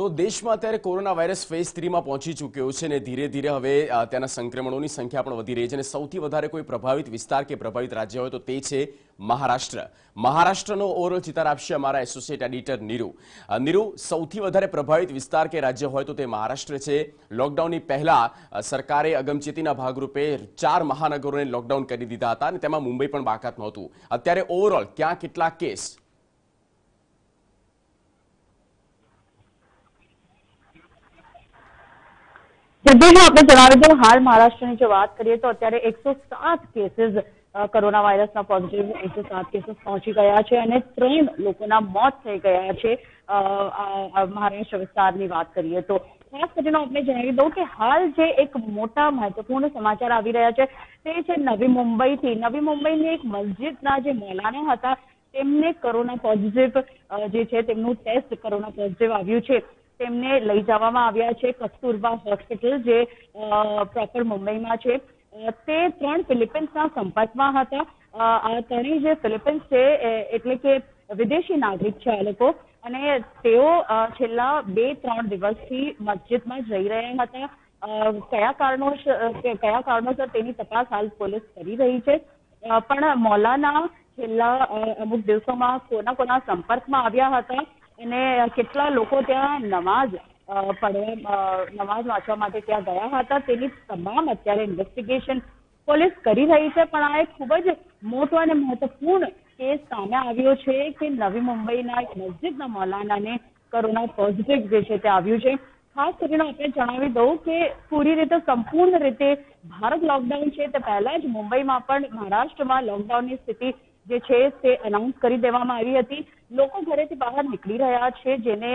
તો દેશમાં અત્યારે કોરોના વાયરસ ફેઝ થ્રીમાં પહોંચી ચૂક્યો છે અને ધીરે ધીરે હવે તેના સંક્રમણોની સંખ્યા પણ વધી રહી છે અને સૌથી વધારે કોઈ પ્રભાવિત વિસ્તાર કે પ્રભાવિત રાજ્ય હોય તો તે છે મહારાષ્ટ્ર. મહારાષ્ટ્રનો ઓવરઓલ ચિતાર આપશે અમારા એસોસિએટ એડિટર નીરુ. નીરુ, સૌથી વધારે પ્રભાવિત વિસ્તાર કે રાજ્ય હોય તો તે મહારાષ્ટ્ર છે. લોકડાઉનની પહેલા સરકારે અગમચેતીના ભાગરૂપે ચાર મહાનગરોને લોકડાઉન કરી દીધા હતા અને તેમાં મુંબઈ પણ બાકાત નહોતું. અત્યારે ઓવરઓલ ક્યાં કેટલા કેસ સિદ્ધિમાં આપણે જણાવી દઉં હાલ મહારાષ્ટ્રની જો વાત કરીએ તો અત્યારે એકસો સાત કેસીસ કોરોના વાયરસના પોઝિટિવ એકસો સાત કેસીસ પહોંચી ગયા છે અને ત્રણ લોકોના મોત થઈ ગયા છે મહારાષ્ટ્ર વિસ્તારની વાત કરીએ તો. ખાસ કરીને આપણે જણાવી દઉં કે હાલ જે એક મોટા મહત્વપૂર્ણ સમાચાર આવી રહ્યા છે, તે છે નવી મુંબઈથી. નવી મુંબઈની એક મસ્જિદના જે મૌલાના હતા, તેમને કોરોના પોઝિટિવ જે છે તેમનું ટેસ્ટ કોરોના પોઝિટિવ આવ્યું છે. તેમને લઈ જવામાં આવ્યા છે કસ્તુરબા હોસ્પિટલ, જે પ્રોપર મુંબઈમાં છે. તે ત્રણ ફિલિપિન્સના સંપર્કમાં હતા. આ ત્રણેય જે ફિલિપિન્સ છે એટલે કે વિદેશી નાગરિક છે આ લોકો, અને તેઓ છેલ્લા બે, ત્રણ દિવસથી મસ્જિદમાં જઈ રહ્યા હતા. કયા કારણો કયા કારણોસર તેની તપાસ હાલ પોલીસ કરી રહી છે? પણ મોલાના છેલ્લા અમુક દિવસોમાં કોના કોના સંપર્કમાં આવ્યા હતા? અને કેટલા લોકો ત્યાં નમાઝ પડવા નમાઝ વાંચવા માટે ત્યાં ગયા હતા. તેની તમામ અત્યારે ઇન્વેસ્ટિગેશન પોલીસ કરી રહી છે. પણ આ એક ખૂબ જ મોટો અને મહત્વપૂર્ણ કેસ સામે આવ્યો છે કે નવી મુંબઈના એક મસ્જિદના મૌલાનાને કોરોના પોઝિટિવ જે છે તે આવ્યું છે. ખાસ કરીને આપણે જણાવી દઉં કે પૂરી રીતે સંપૂર્ણ રીતે ભારત લોકડાઉન છે તે પહેલા જ મુંબઈમાં પણ મહારાષ્ટ્રમાં લોકડાઉનની સ્થિતિ જે છે તે અનાઉન્સ કરી દેવામાં આવી હતી. લોકો ઘરેથી બહાર નીકળી રહ્યા છે, જેને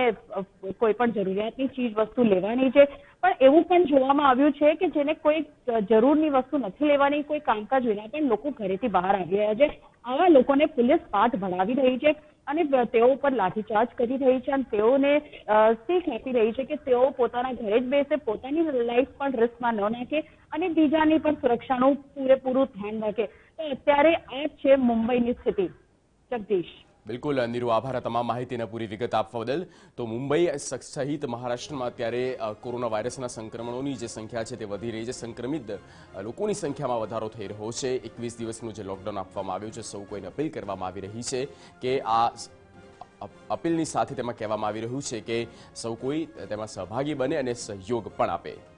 કોઈ પણ જરૂરિયાતની ચીજ વસ્તુ લેવાની છે. પણ એવું પણ જોવામાં આવ્યું છે કે જેને કોઈ જરૂરની વસ્તુ નથી લેવાની, કોઈ કામકાજ વિના પણ લોકો ઘરેથી બહાર આવી રહ્યા છે. આવા લોકોને પોલીસ પાઠ ભણાવી રહી છે. અને તેઓ પર લાઠીચાર્જ કરી રહી છે અને તેઓને શીખ આપી રહી છે કે તેઓ પોતાના ઘરે જ બેસે, પોતાની લાઈફ પણ રિસ્કમાં ન નાખે અને બીજાની પણ સુરક્ષાનું પૂરેપૂરું ધ્યાન રાખે. તો અત્યારે આ છે મુંબઈની સ્થિતિ. જગદીશ. બિલકુલ નીરુ આભાર તમામ માહિતીને પૂરી વિગત આપવા બદલ. તો મુંબઈ સહિત મહારાષ્ટ્રમાં અત્યારે કોરોના વાયરસના સંક્રમણોની જે સંખ્યા છે તે વધી રહી છે. સંક્રમિત લોકોની સંખ્યામાં વધારો થઈ રહ્યો છે. એકવીસ દિવસનું જે લોકડાઉન આપવામાં આવ્યું છે, સૌ કોઈને અપીલ કરવામાં આવી રહી છે કે આ અપ- અપીલની સાથે તેમાં કહેવામાં આવી રહ્યું છે કે સૌ કોઈ તેમાં સહભાગી બને અને સહયોગ પણ આપે.